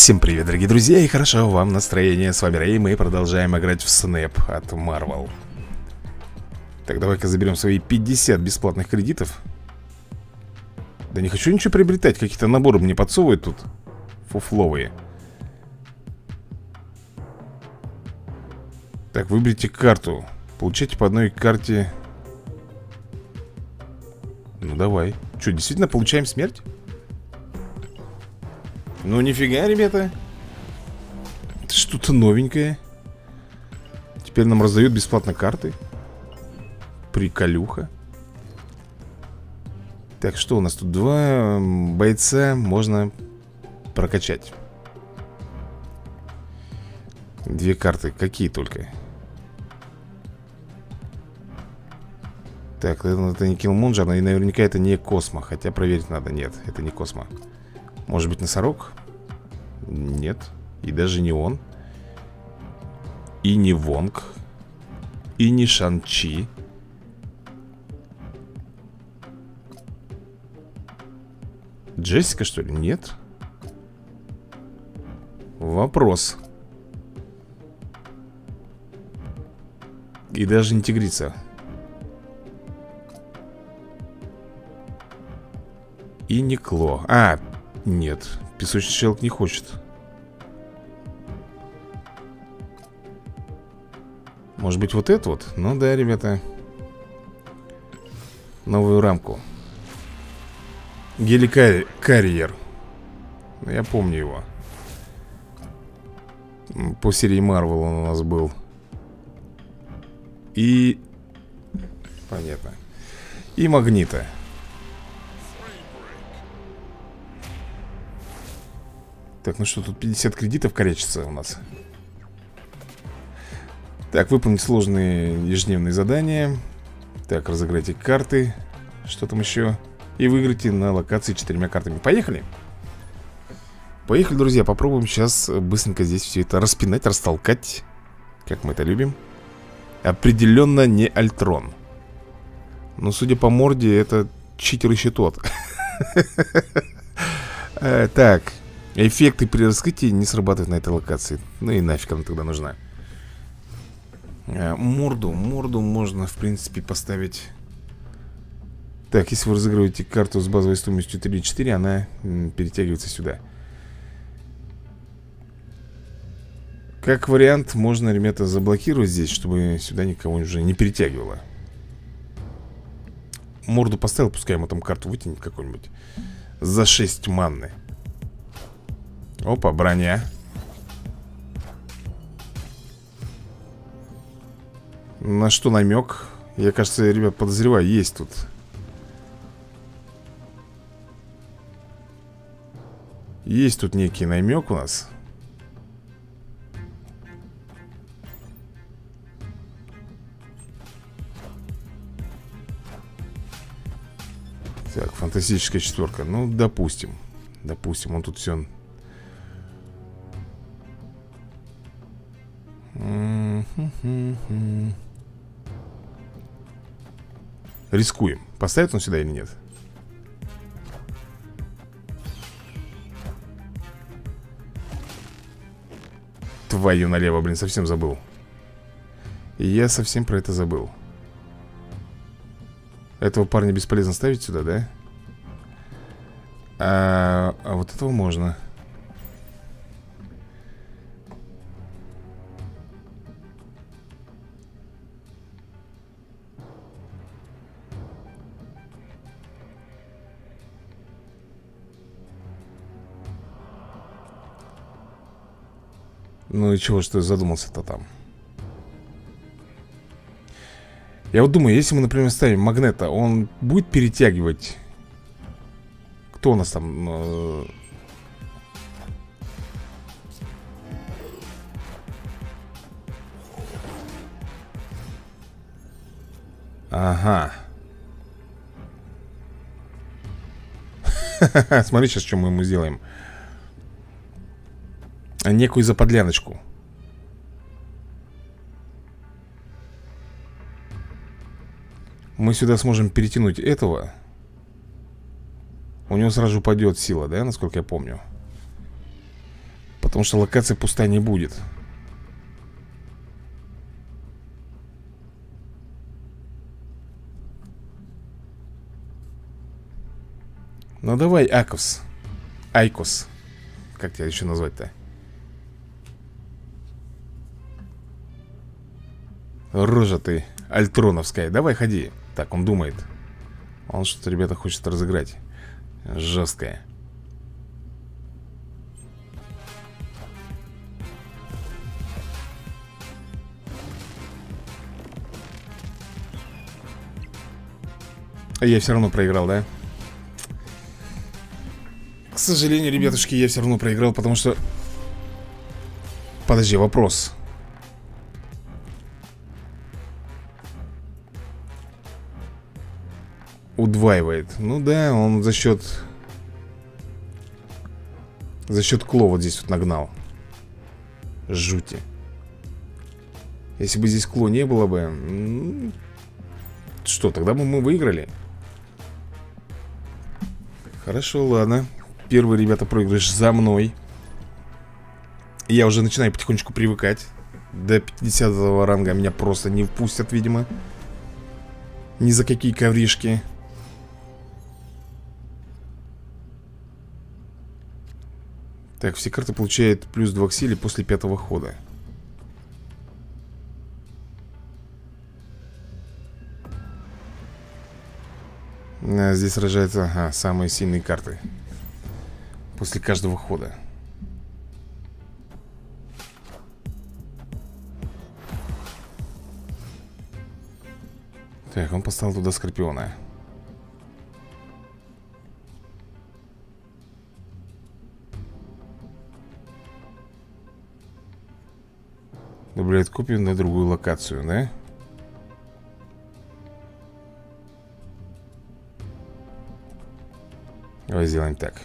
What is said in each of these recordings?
Всем привет, дорогие друзья, и хорошо вам настроение. С вами Рэй, мы продолжаем играть в Снэп от Marvel. Так, давай-ка заберем свои 50 бесплатных кредитов. Да не хочу ничего приобретать, какие-то наборы мне подсовывают тут. Фуфловые. Так, выберите карту. Получайте по одной карте... Ну, давай. Что, действительно получаем смерть? Ну, нифига, ребята. Это что-то новенькое. Теперь нам раздают бесплатно карты. Приколюха. Так, что у нас тут? Два бойца можно прокачать. Две карты. Какие только? Так, это, это не Киллмонджер, и наверняка это не Космо. Хотя проверить надо. Нет, это не Космо. Может быть носорог? Нет. И даже не он. И не Вонг. И не Шанчи. Джессика, что ли? Нет. Вопрос. И даже не тигрица. И не Кло. А, нет, песочный человек не хочет. Может быть вот это вот? Ну да, ребята. Новую рамку. Геликарьер Я помню его. По серии Марвел он у нас был. И... Понятно. И Магнита Так, ну что, тут 50 кредитов корячится у нас. Так, выполнить сложные ежедневные задания. Так, разыграйте карты. Что там еще? И выиграйте на локации четырьмя картами. Поехали! Поехали, друзья, попробуем сейчас быстренько здесь все это распинать, растолкать Как мы это любим. Определенно не Альтрон. Но судя по морде, это читер еще тот э, Так, Эффекты при раскрытии не срабатывают на этой локации. Ну и нафиг она тогда нужна. А, Морду, морду можно, в принципе, поставить. Так, если вы разыгрываете карту с базовой стоимостью 3-4 Она перетягивается сюда. Как вариант, можно, ребята, заблокировать здесь Чтобы сюда никого уже не перетягивало. Морду поставил, пускай ему там карту вытянет какую-нибудь. За 6 манны Опа, броня. На что намек? Я, кажется, ребят, подозреваю, есть тут. Есть тут некий намек у нас. Так, фантастическая четверка. Ну, допустим. Допустим, он тут все Рискуем. Поставит он сюда или нет? Твою налево, блин, совсем забыл. Я совсем про это забыл. Этого парня бесполезно ставить сюда, да? А, а вот этого можно. Чего что задумался-то там? Я вот думаю, если мы, например, ставим магнета, он будет перетягивать... Кто у нас там? Э, ага. Смотри сейчас, что мы ему сделаем некую заподляночку. Мы сюда сможем перетянуть этого. У него сразу упадет сила, да, насколько я помню. Потому что локация пустая не будет Ну давай, Акос Айкос Как тебя еще назвать-то? Рожа ты альтроновская Давай ходи Так, он думает Он что-то, ребята, хочет разыграть Жесткое Я все равно проиграл, да? К сожалению, ребятушки, я все равно проиграл, потому что... Подожди, вопрос. Удваивает. Ну да, он за счет... За счет Кло вот здесь вот нагнал. Жути. Если бы здесь Кло не было бы... Что, тогда бы мы выиграли? Хорошо, ладно Первый, ребята, проигрыш за мной Я уже начинаю потихонечку привыкать До 50 ранга меня просто не впустят, видимо Ни за какие ковришки Так, все карты получают плюс 2 к силе после пятого хода. А, здесь сражаются ага, самые сильные карты После каждого хода. Так, он поставил туда Скорпиона Добавляет копию на другую локацию, да? Давай сделаем так.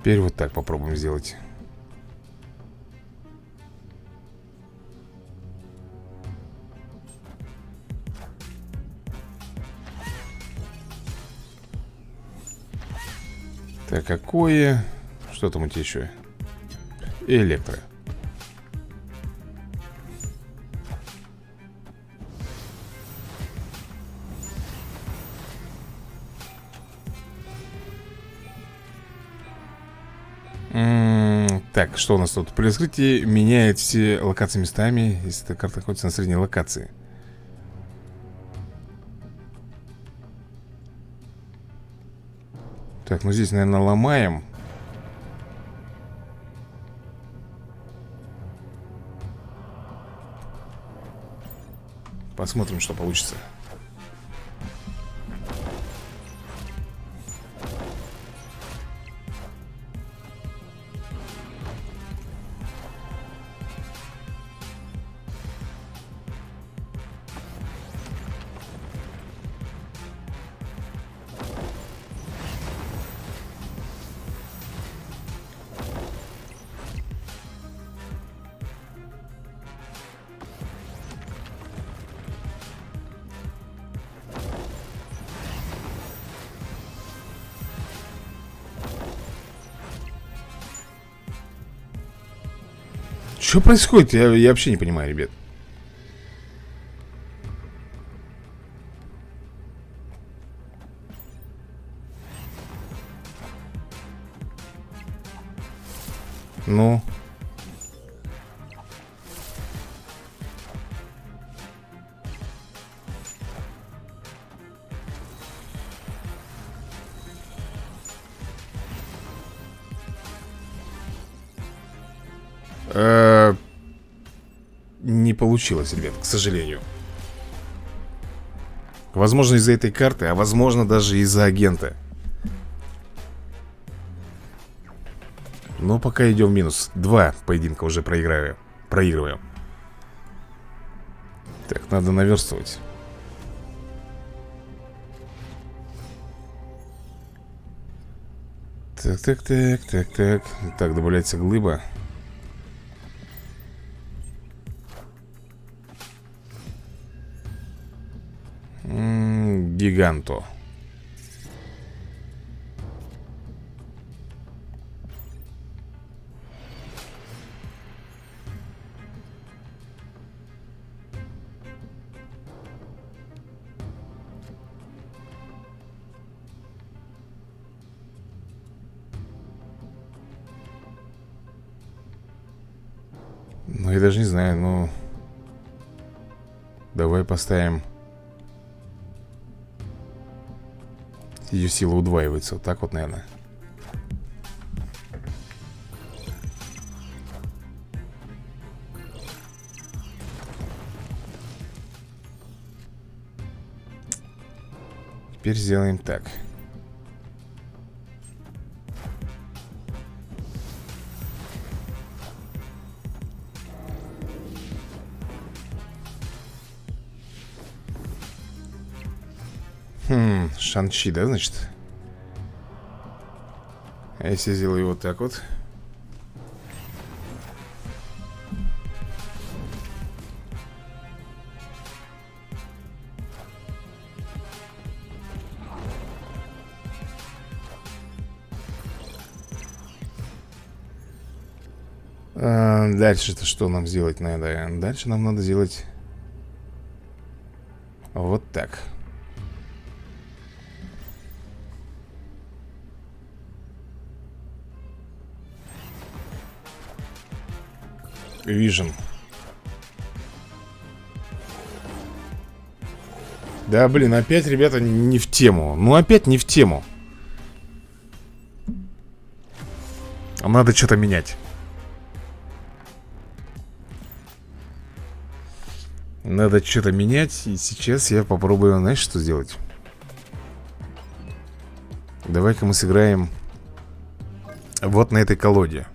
Теперь вот так попробуем сделать. Так, какое? Что там у тебя еще? электро. Так, что у нас тут? При раскрытии меняет все локации местами, если эта карта находится на средней локации. Так, ну здесь, наверное, ломаем. Посмотрим, что получится Что происходит? Я, я вообще не понимаю, ребят. Ну... получилось, ребят, к сожалению. Возможно из-за этой карты, а возможно даже из-за агента. Но пока идем в минус. Два поединка уже проиграю Проигрываю. Так, надо наверстывать. Так, так, так, так, так. Так, добавляется глыба Гиганто Ну, я даже не знаю, ну... Давай поставим... Ее сила удваивается. Вот так вот, наверное. Теперь сделаем так. Шанчи, да, значит? А если сделаю вот так вот? А, Дальше-то что нам сделать надо? Дальше нам надо сделать вот так. Vision. Да, блин, опять, ребята, не в тему. Ну, опять не в тему. Надо что-то менять. Надо что-то менять. И сейчас я попробую, знаешь, что сделать? Давай-ка мы сыграем вот на этой колоде.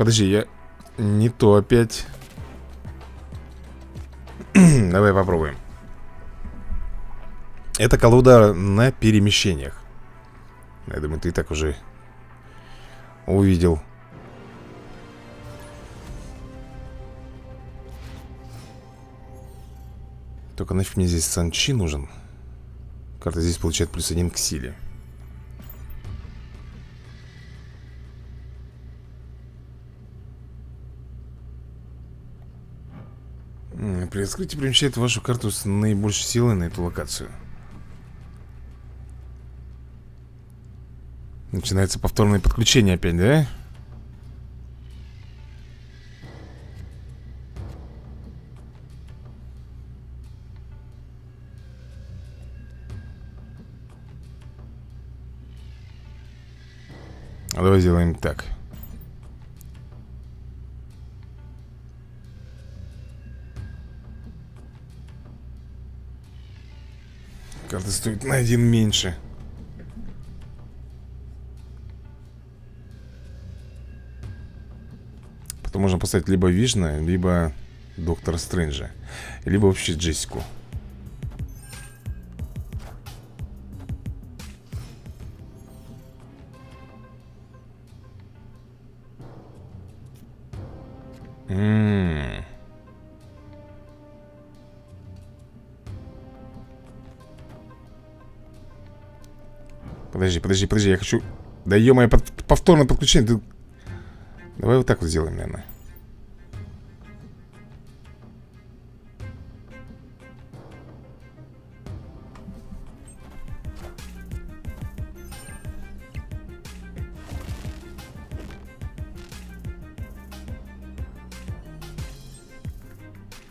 Подожди, я не то опять. Давай попробуем. Это колода на перемещениях. Я думаю, ты так уже увидел. Только нафиг мне здесь Санчи нужен. Карта здесь получает плюс один к силе. При открытии примещает вашу карту с наибольшей силой на эту локацию. Начинается повторное подключение опять, да? А давай сделаем так. Карта стоит на один меньше. Потом можно поставить либо Вижна, либо Доктора Стрэнджа. Либо вообще Джессику. Подожди, подожди, я хочу... Да ё-моё, под... повторное подключение ты... Давай вот так вот сделаем, наверное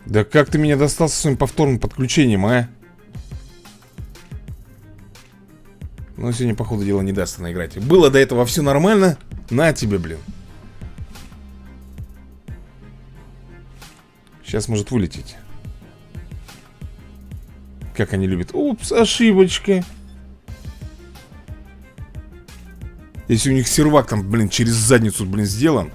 Да как ты меня достал со своим повторным подключением, а? Ну, сегодня, походу, дело не даст она играть. Было до этого все нормально. На тебе, блин. Сейчас может вылететь. Как они любят. Упс, ошибочка. Если у них сервак там, блин, через задницу, блин, сделан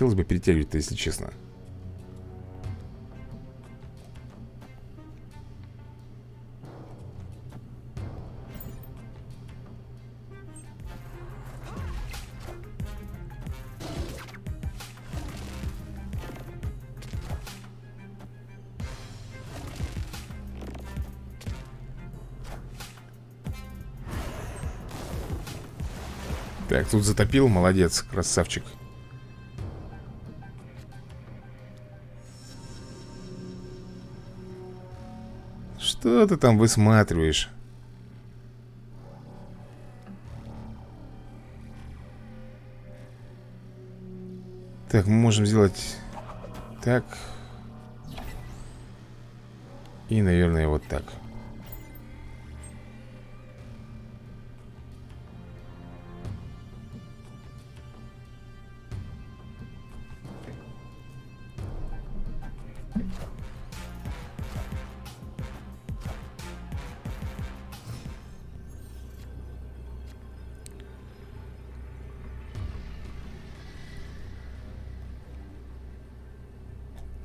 хотелось бы перетягивать-то, если честно. Так, тут затопил, молодец, красавчик Что ты там высматриваешь? Так, мы можем сделать так И, наверное, вот так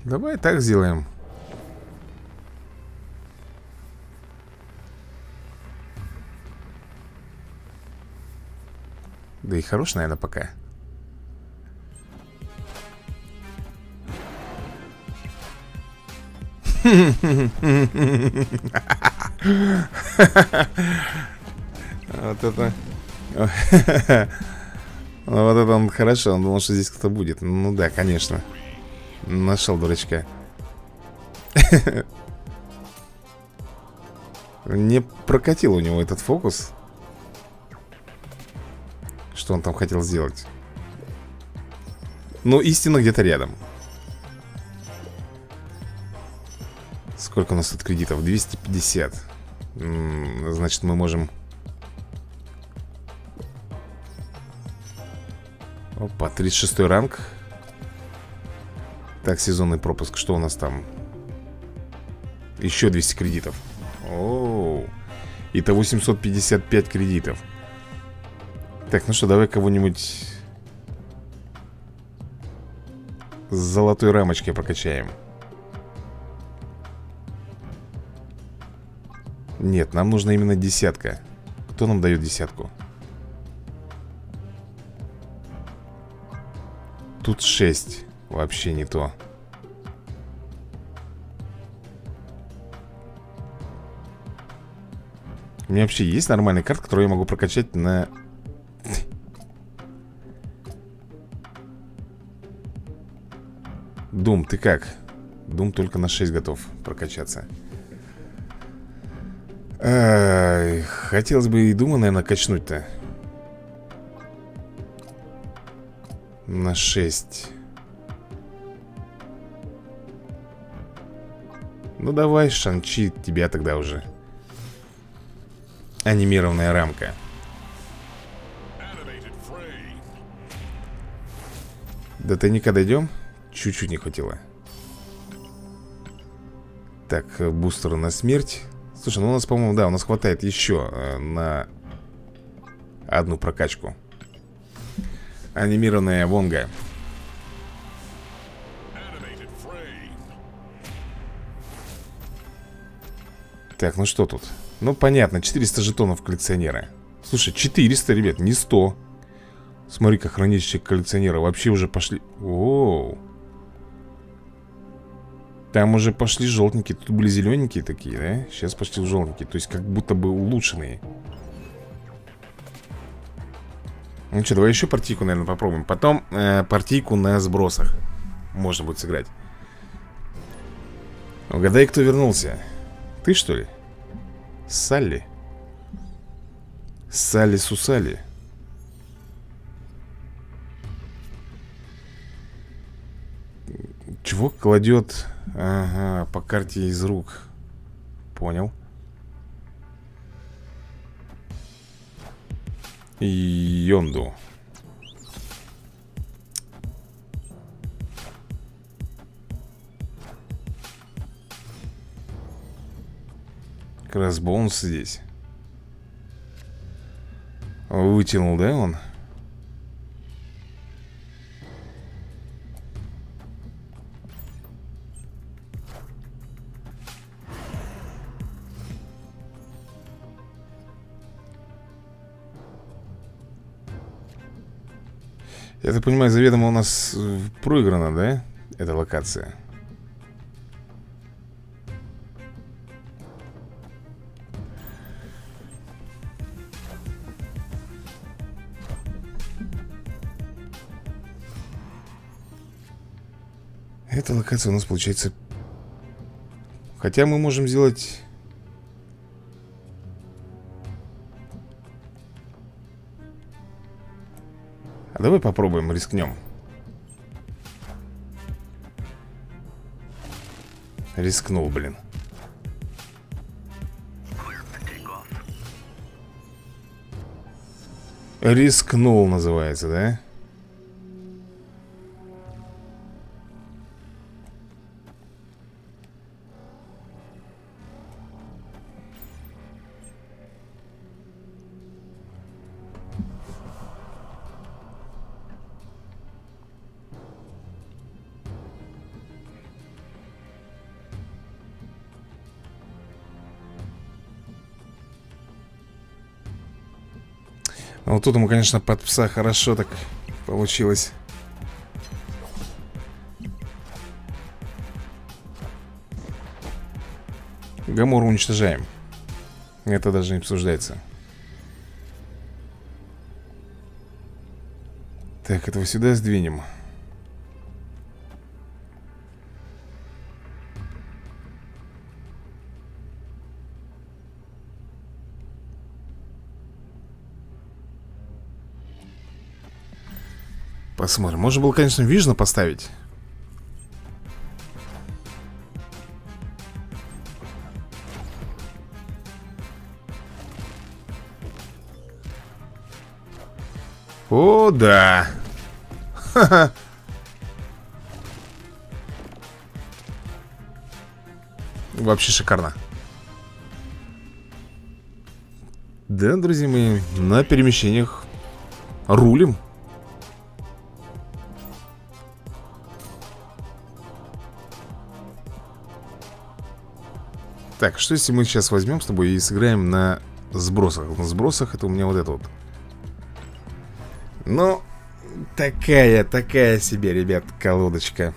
Давай так сделаем. Да и хорош, наверное, пока. Вот это... Вот это он хорошо, он думал, что здесь кто-то будет Ну да, конечно Нашел дурачка. Не прокатил у него этот фокус. Что он там хотел сделать? Ну, истина где-то рядом. Сколько у нас тут кредитов? 250 Значит, мы можем. Опа, 36 ранг так, сезонный пропуск, что у нас там? Еще 200 кредитов. Оу. Итого 755 кредитов. Так, ну что, давай кого-нибудь С золотой рамочкой прокачаем Нет, нам нужна именно десятка. Кто нам дает десятку? Тут 6 Вообще не то. У меня вообще есть нормальная карта, которую я могу прокачать на... Дум, ты как? Дум только на 6 готов прокачаться. Хотелось бы и Дума, наверное, качнуть-то. На 6 Ну давай, Шанчи, тебя тогда уже. Анимированная рамка. До тайника дойдем? Чуть-чуть не хватило. Так, бустер на смерть. Слушай, ну у нас, по-моему, да, у нас хватает еще э, на одну прокачку. Анимированная Вонга Так, ну что тут? Ну, понятно, 400 жетонов коллекционера Слушай, 400, ребят, не 100 Смотри-ка, хранилище коллекционера Вообще уже пошли... Оу. Там уже пошли желтенькие Тут были зелененькие такие, да? Сейчас пошли желтенькие То есть как будто бы улучшенные. Ну что, давай еще партийку, наверное, попробуем. Потом э, партийку на сбросах Можно будет сыграть. Угадай, кто вернулся. Ты что ли? Салли? Салли Сусали. Чего кладет Ага, по карте из рук? Понял. Йонду Раз бонус здесь. Вытянул, да, он? Я так понимаю, заведомо у нас проиграна, да? Эта локация. Эта локация у нас получается. Хотя мы можем сделать А давай попробуем, рискнем. Рискнул, блин. Рискнул, называется, да? Вот тут ему, конечно, под пса хорошо так получилось. Гамору уничтожаем. Это даже не обсуждается. Так, этого сюда сдвинем. Посмотрим. Можно было, конечно, Вижна поставить. О, да. Ха-ха. Вообще шикарно. Да, друзья мои, на перемещениях рулим. Так, что если мы сейчас возьмем с тобой и сыграем на сбросах? На сбросах это у меня вот это вот. Ну, такая, такая себе, ребят, колодочка.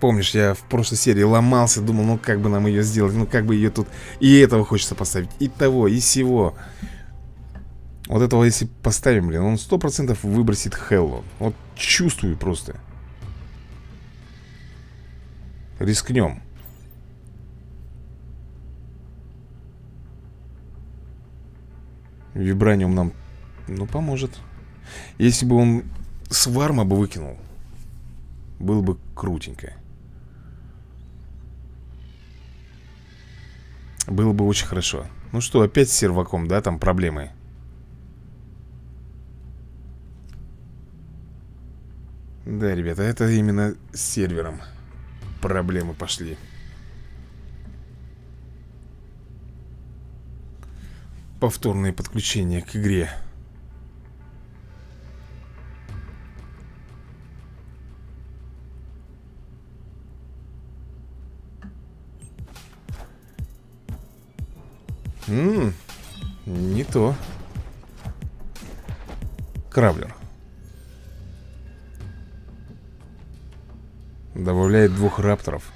Помнишь, я в прошлой серии ломался, думал, ну как бы нам ее сделать, ну как бы ее тут... И этого хочется поставить, и того, и всего. Вот этого если поставим, блин, он сто процентов выбросит Хелло. Вот чувствую просто. Рискнем. Вибраниум нам, ну, поможет. Если бы он сварма бы выкинул Было бы крутенько. Было бы очень хорошо. Ну что, опять с серваком, да, там проблемы? Да, ребята, это именно с сервером Проблемы пошли повторное подключение к игре. Ммм, не то. Кравлер. Добавляет двух рапторов.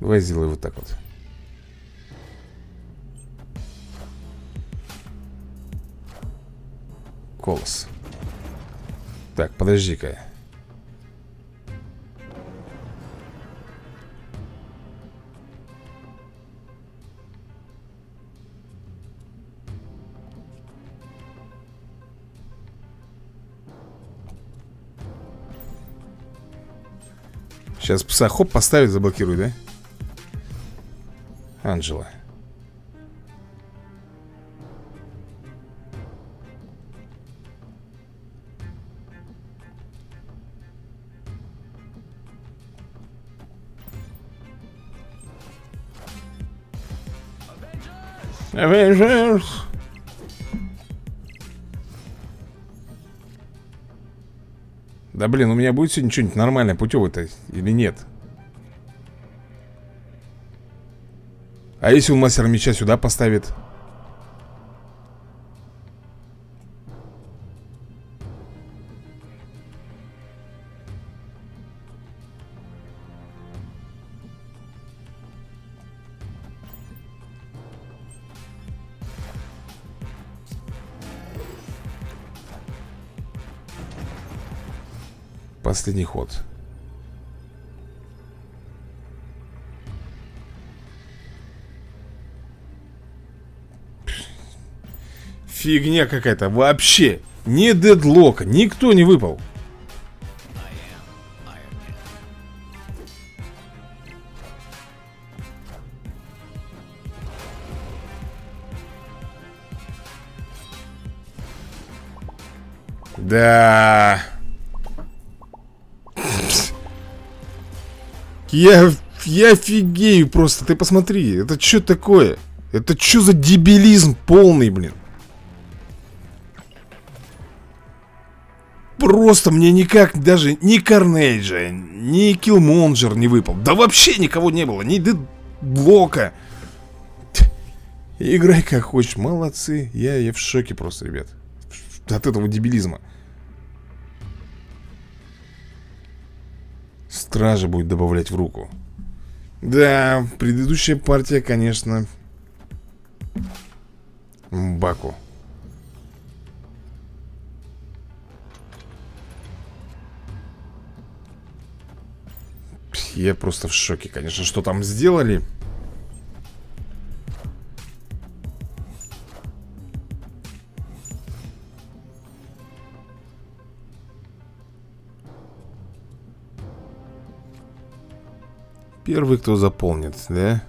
Давай сделай вот так вот. Колос. Так, подожди-ка. Сейчас пса хоп поставит, заблокирует, да? Анджела. Avengers! Да блин, у меня будет сегодня что-нибудь нормальное путевое-то или нет? А если он мастер меча сюда поставит? Последний ход. Фигня какая-то. Вообще. Ни дедлока. Никто не выпал. Да. Я, я офигею просто, ты посмотри, это что такое? Это что за дебилизм полный, блин? Просто мне никак даже ни Карнейджа, ни Киллмонджер не выпал. Да вообще никого не было, ни Блока. Играй как хочешь, молодцы. Я, я в шоке просто, ребят. От этого дебилизма. Стража будет добавлять в руку. Да, предыдущая партия, конечно. Баку. Я просто в шоке, конечно, что там сделали. Первый, кто заполнит, да?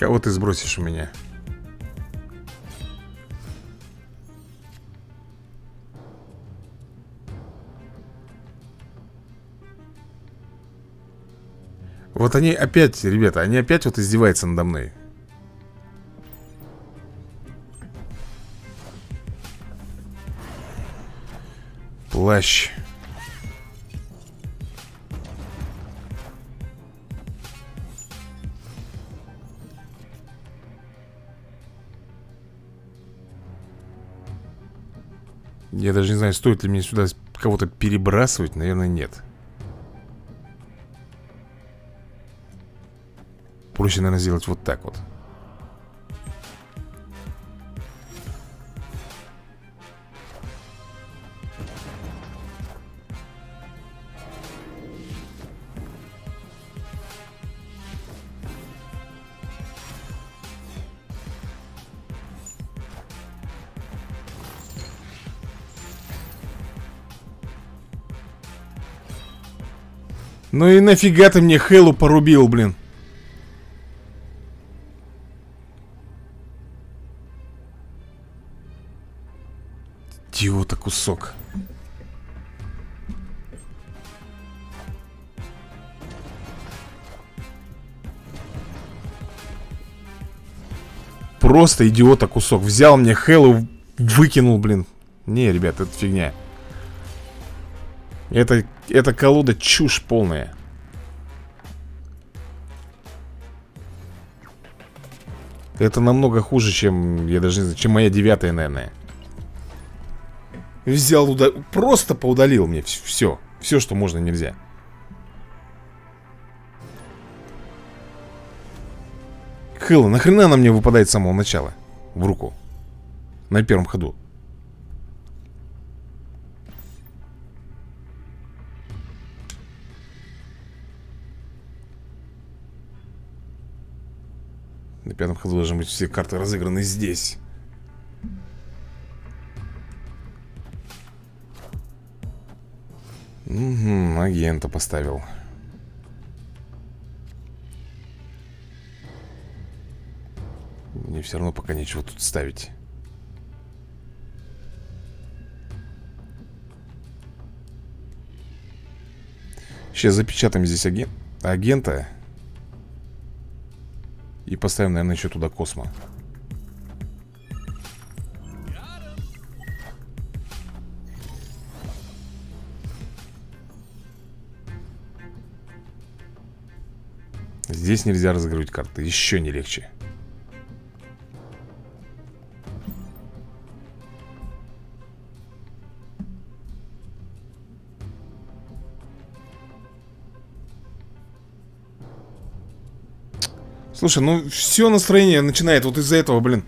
Кого ты сбросишь у меня? Вот они опять, ребята, они опять вот издеваются надо мной. Плащ. Я даже не знаю, стоит ли мне сюда кого-то перебрасывать. Наверное, нет. Проще, наверное, сделать вот так вот. Ну и нафига ты мне Хэллу порубил, блин? Идиота кусок. Просто идиота кусок. Взял мне Хэллу, выкинул, блин. Не, ребят, это фигня. Это, это колода чушь полная. Это намного хуже, чем, я даже не знаю, чем моя девятая, наверное. Взял, уда... просто поудалил мне все. Все, что можно, нельзя. Хэлла, нахрена она мне выпадает с самого начала? В руку. На первом ходу. На пятом ходу должны быть все карты разыграны здесь. Угу, агента поставил. Мне все равно пока нечего тут ставить. Сейчас запечатаем здесь аген... агента И поставим, наверное, еще туда космо. Здесь нельзя разыгрывать карты Еще не легче Слушай, ну все настроение начинает вот из-за этого, блин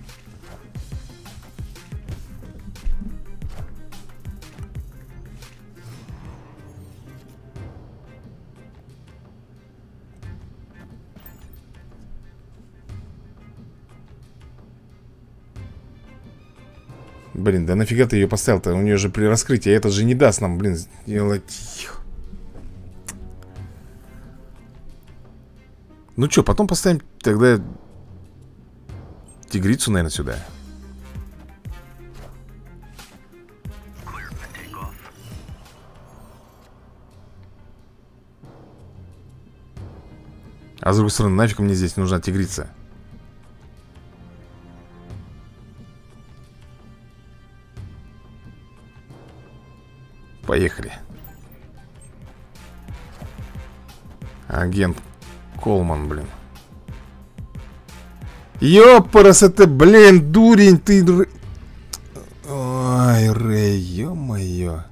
Блин, да нафига ты ее поставил-то? У нее же при раскрытии, это же не даст нам, блин, сделать... Ну что, потом поставим тогда тигрицу, наверное, сюда. А с другой стороны, нафиг мне здесь нужна тигрица? Поехали Агент Колман, блин. Ёпарас, это, блин, дурень ты Ой, Рэй, ё-моё.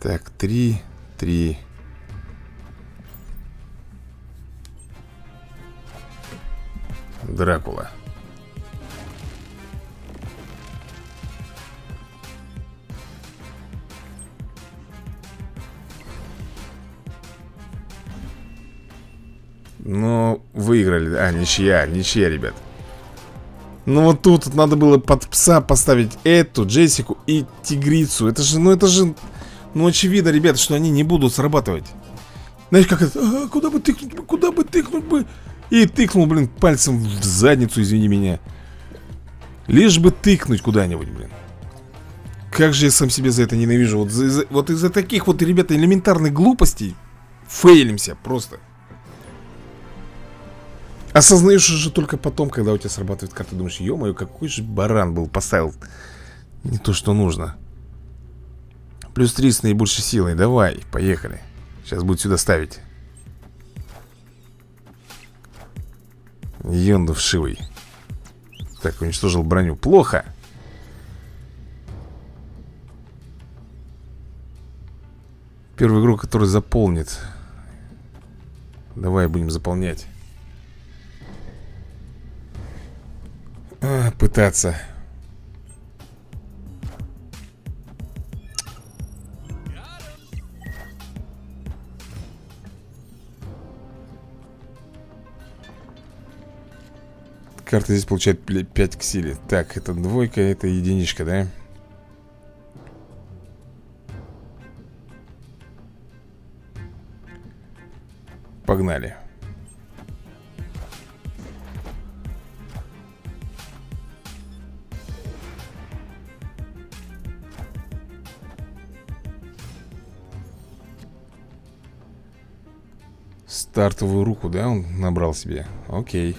Так, три, три ничья, ничья, ребят. Ну вот тут надо было под пса поставить эту, Джессику и тигрицу. Это же, ну это же, ну очевидно, ребят, что они не будут срабатывать. Знаешь, как это, а, куда бы тыкнуть бы, куда бы тыкнуть бы. И тыкнул, блин, пальцем в задницу, извини меня. Лишь бы тыкнуть куда-нибудь, блин. Как же я сам себе за это ненавижу. Вот, за, за, вот из-за таких вот, ребята, элементарных глупостей фейлимся просто. Осознаешь же только потом, когда у тебя срабатывает карта Думаешь, ё-моё, какой же баран был Поставил не то, что нужно Плюс 3 с наибольшей силой. Давай, поехали. Сейчас будет сюда ставить. Йонду вшивый. Так, уничтожил броню. Плохо. Первую игру, который заполнит. Давай будем заполнять а, Пытаться. Карта здесь получает 5 к силе. Так, это двойка, это единичка, да? Погнали Стартовую руку, да, он набрал себе? Окей.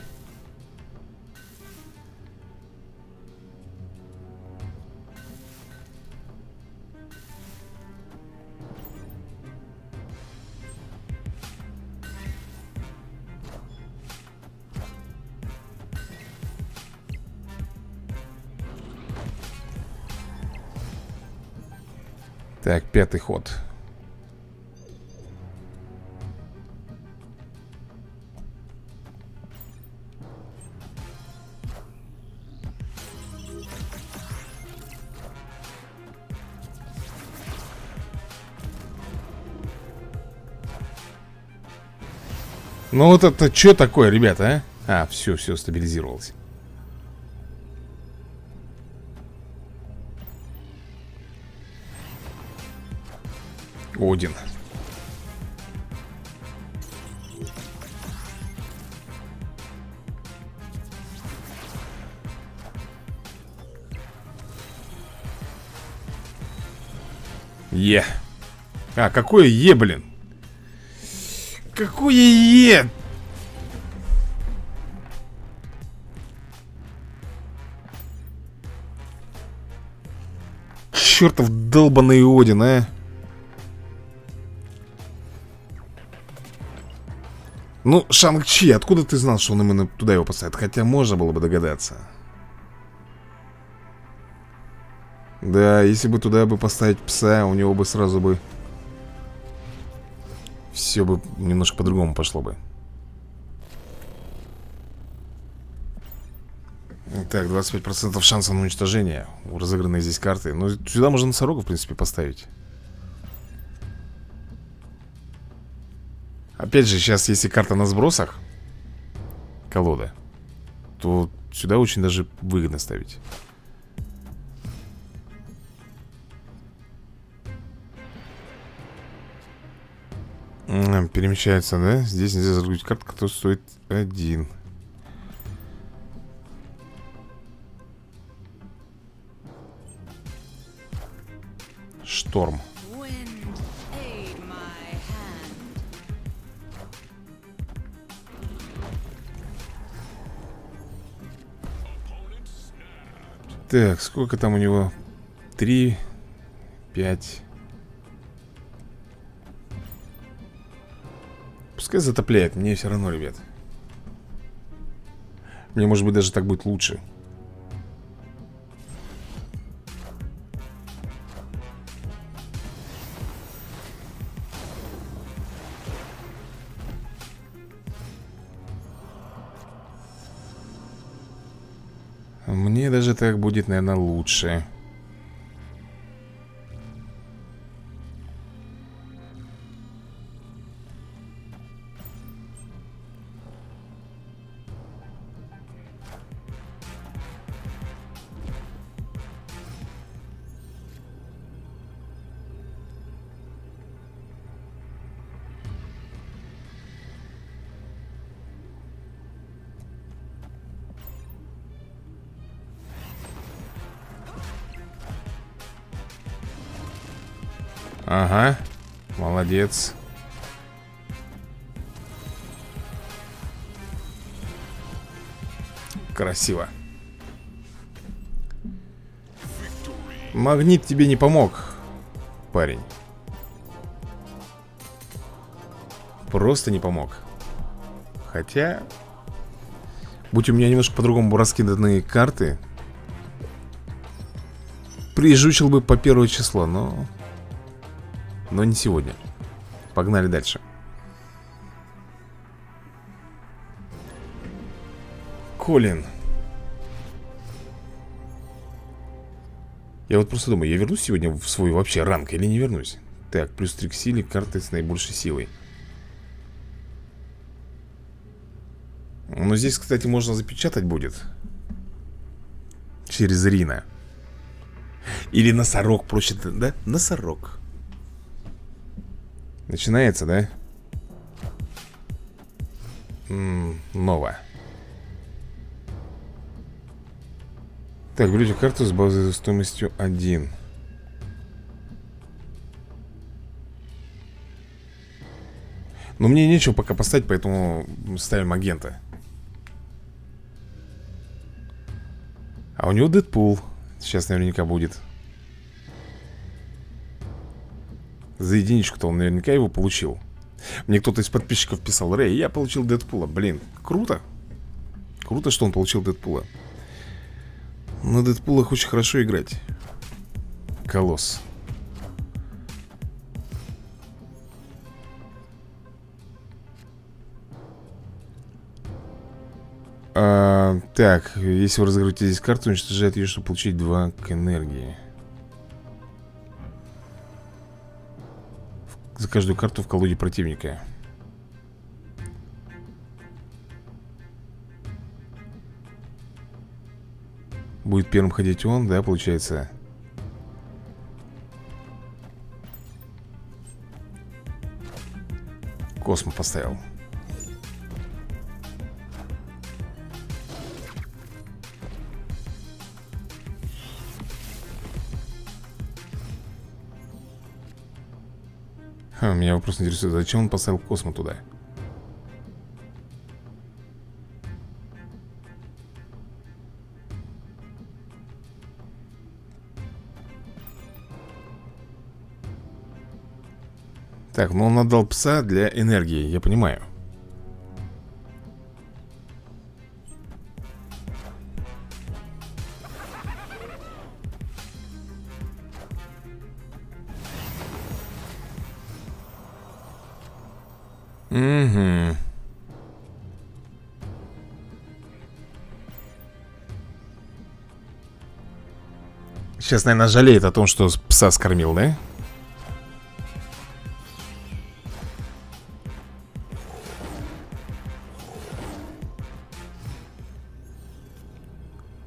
Так, пятый ход. Ну вот это что такое, ребята, а? А, все, все, стабилизировалось. Один. Е. А, какое Е, блин Какое Е Чертов долбаный Один, а? Ну, Шанг-Чи, откуда ты знал, что он именно туда его поставит? Хотя можно было бы догадаться. Да, если бы туда бы поставить пса, у него бы сразу бы Все бы немножко по-другому пошло бы. Так, 25% шанса на уничтожение. У разыгранной здесь карты. Ну, сюда можно носорога, в принципе, поставить. Опять же, сейчас, если карта на сбросах Колода То сюда очень даже выгодно ставить Перемещается, да? Здесь нельзя загрузить карту, которая стоит один Шторм Так, сколько там у него? Три, пять. Пускай затопляет, мне все равно, ребят. Мне, может быть, даже так будет лучше. Мне даже так будет, наверное, лучше. Ага, молодец. Красиво. Магнит тебе не помог, парень. Просто не помог. Хотя Будь у меня немножко по-другому раскиданы карты Прижучил бы по первое число, но но не сегодня. Погнали дальше. Колин. Я вот просто думаю, я вернусь сегодня в свой вообще ранг или не вернусь? Так, плюс 3 к силе, карты с наибольшей силой. Но здесь, кстати, можно запечатать будет. Через Рина. Или носорог проще, да? Носорог Начинается, да? М. Так, берете карту с базовой стоимостью 1. Но мне нечего пока поставить, поэтому ставим агента. А у него Дэдпул. Сейчас наверняка будет. За единичку-то он наверняка его получил. Мне кто-то из подписчиков писал Рэй, я получил Дэдпула Блин, круто. Круто, что он получил Дэдпула. На Дэдпулах очень хорошо играть. Колосс. А, Так, если вы разыграете здесь карту, уничтожает ее, чтобы получить 2 к энергии за каждую карту в колоде противника. Будет первым ходить он, да, получается? Космо поставил. Ха, меня вопрос интересует, зачем он поставил космо туда? Так, ну он отдал пса для энергии, я понимаю Угу Сейчас, наверное, жалеет о том, что пса скормил, да?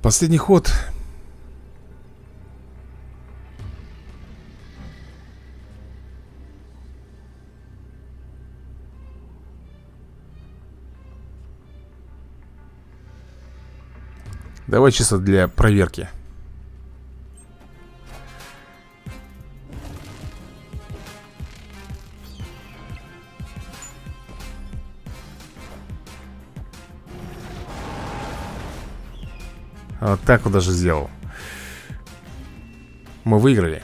Последний ход Давай чисто для проверки. Вот так вот даже сделал. Мы выиграли.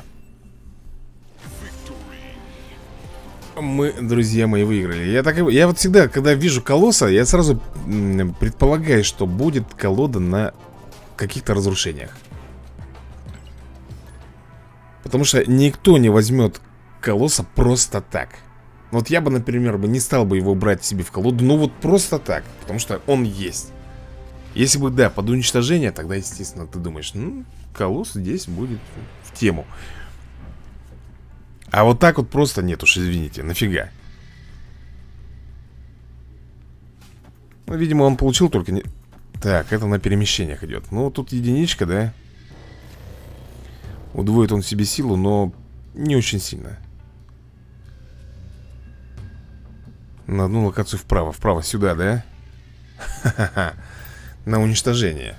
Мы, друзья мои, выиграли. Я, так, я вот всегда, когда вижу колосса Я сразу предполагаю, что будет колода на каких-то разрушениях Потому что никто не возьмет колосса просто так Вот я бы, например, бы не стал бы его брать себе в колоду Ну вот просто так Потому что он есть если бы, да, под уничтожение, тогда, естественно, ты думаешь, ну, колосс здесь будет в тему. А вот так вот просто нет уж, извините, нафига. Ну, видимо, он получил только не... Так, это на перемещениях идет. Ну, тут единичка, да? Удвоит он себе силу, но не очень сильно. На одну локацию вправо, вправо, сюда, да? Ха-ха-ха на уничтожение.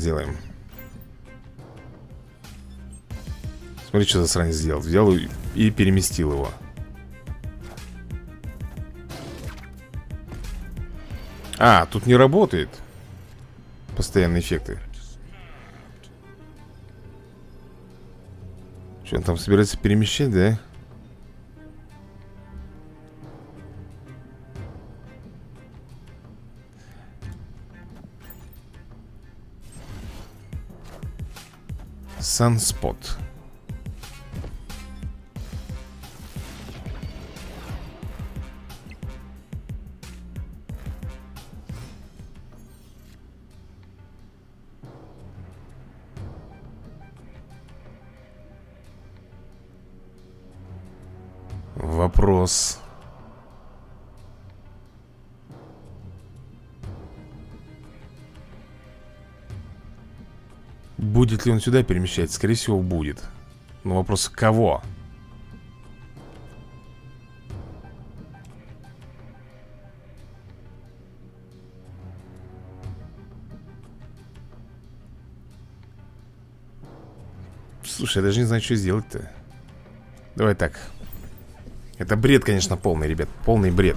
Сделаем. Смотри, что засранец сделал Взял и, и переместил его А, тут не работает Постоянные эффекты Что, он там собирается перемещать, да? Sunspot Будет ли он сюда перемещать? Скорее всего, будет. Но вопрос, кого? Слушай, я даже не знаю, что сделать-то. Давай так. Это бред, конечно, полный, ребят Полный бред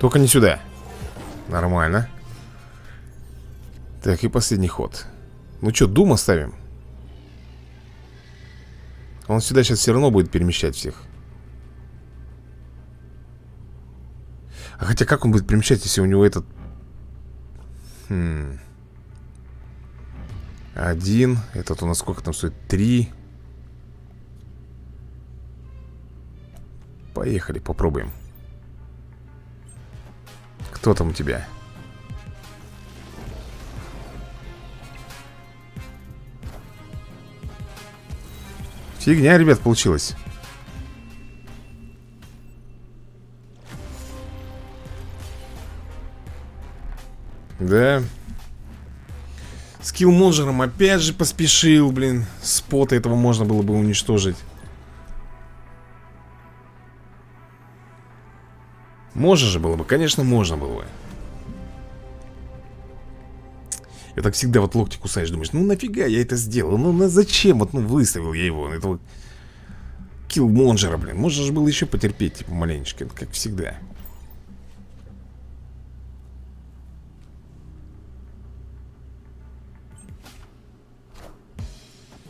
Только не сюда Нормально Так, и последний ход Ну что, Дум оставим? Он сюда сейчас все равно будет перемещать всех А хотя как он будет перемещать, если у него этот... Хм... Один. Этот у нас сколько там стоит? Три. Поехали, попробуем. Кто там у тебя? Фигня, ребят, получилось. Да. С киллмонжером опять же поспешил, блин. Спота этого можно было бы уничтожить Можно же было бы, конечно, можно было бы Я так всегда вот локти кусаешь, думаешь, ну нафига я это сделал? Ну на зачем? Вот ну выставил я его, этого киллмонжера, блин Можно же было еще потерпеть, типа, маленечко, как всегда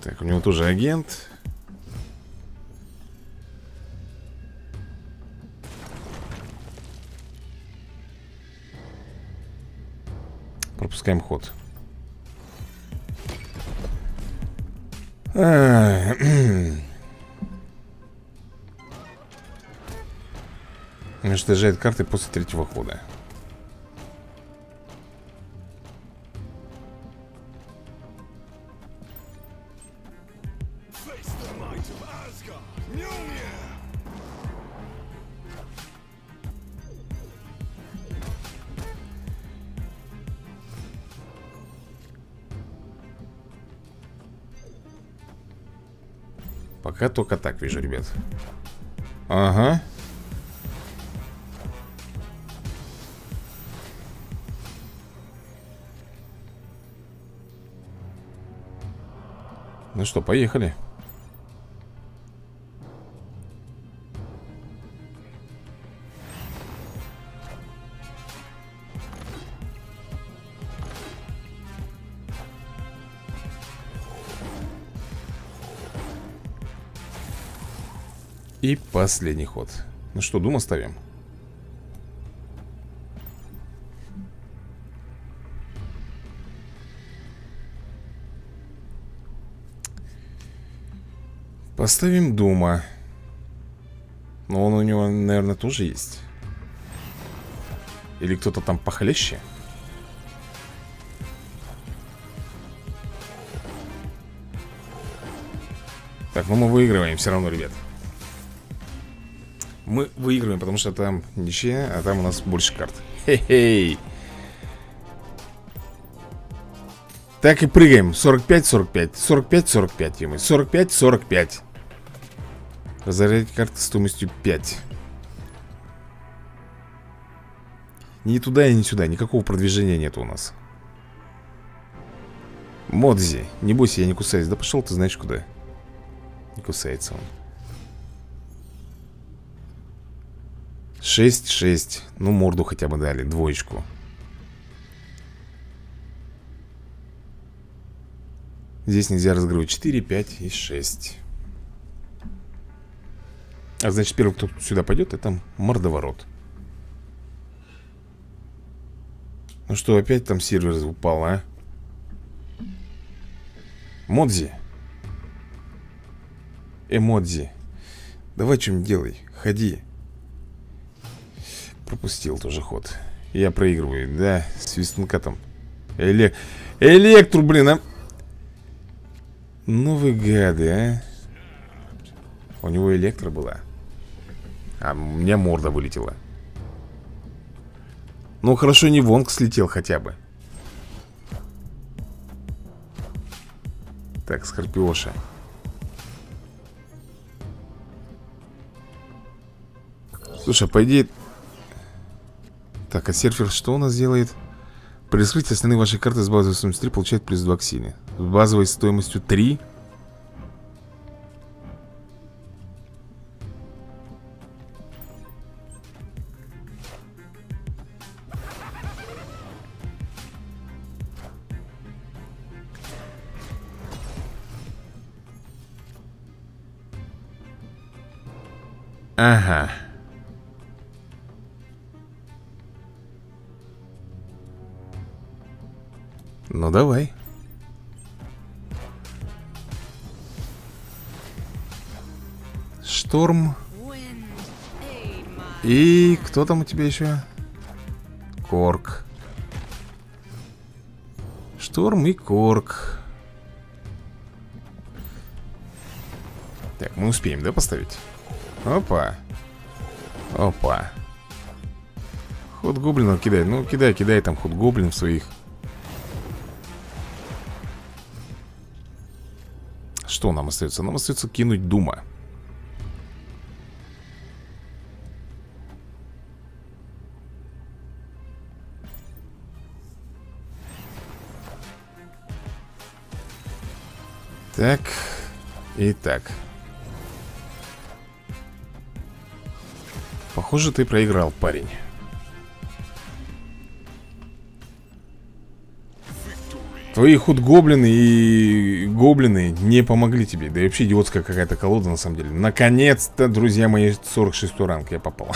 Так, у него тоже агент Пропускаем ход. Уничтожает карты после третьего хода Пока только так вижу, ребят. Ага. Ну что, поехали последний ход. Ну что, дум оставим? Поставим Дума. Но он у него, наверное, тоже есть. Или кто-то там похлеще? Так, ну мы выигрываем все равно, ребят мы выигрываем, потому что там ничья, а там у нас больше карт. Хе-хей. Так и прыгаем. 45-45. 45-45, Тимы. 45-45. Разорять карты стоимостью 5. Ни туда и ни сюда. Никакого продвижения нет у нас. Модзи. Не бойся, я не кусаюсь. Да пошел ты знаешь куда. Не кусается он. 6-6 Ну морду хотя бы дали, двоечку. Здесь нельзя разыгрывать 4, 5 и 6 А значит первый, кто сюда пойдет, это мордоворот. Ну что, опять там сервер упал, а? Модзи. Эмодзи. Давай что-нибудь делай, ходи Пропустил тоже ход. Я проигрываю, да, свистунка там Эле... Электру, блин, а. Ну вы гады, а. У него электро была. А у меня морда вылетела. Ну хорошо, не Вонг слетел хотя бы. Так, Скорпиоша. Слушай, по идее так, а серфер что у нас делает? При раскрытии основные вашей карты с базовой стоимостью 3 получает плюс 2 к силе. С базовой стоимостью 3 Ага Ну давай. Шторм. И кто там у тебя еще? Корк. Шторм и Корк. мы успеем, да, поставить? Опа Опа Ход гоблинов кидай Ну, кидай, кидай там ход гоблинов своих Что нам остается? Нам остается кинуть Дума. Так И так. Похоже, ты проиграл, парень Твои худгоблины и гоблины не помогли тебе. Да и вообще идиотская какая-то колода на самом деле. Наконец-то, друзья мои, 46 ранг я попал.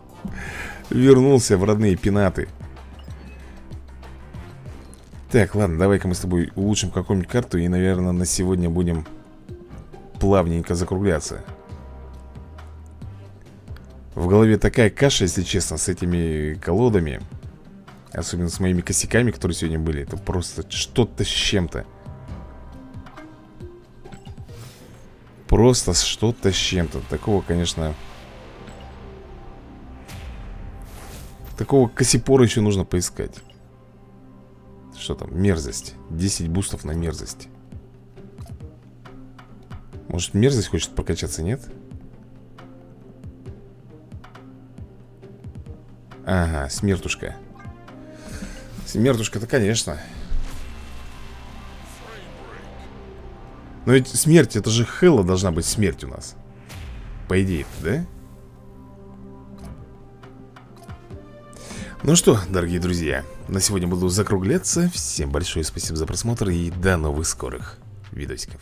Вернулся в родные пенаты. Так, ладно, давай-ка мы с тобой улучшим какую-нибудь карту И, наверное, на сегодня будем плавненько закругляться. В голове такая каша, если честно, с этими колодами Особенно с моими косяками, которые сегодня были Это просто что-то с чем-то. Просто что-то с чем-то. Такого, конечно Такого косипора еще нужно поискать. Что там? Мерзость. 10 бустов на мерзость. Может мерзость хочет прокачаться, нет? Ага, смертушка Смертушка-то, конечно. Но ведь смерть, это же Хэлла должна быть смерть у нас. По идее, да? Ну что, дорогие друзья На сегодня буду закругляться. Всем большое спасибо за просмотр И до новых скорых видосиков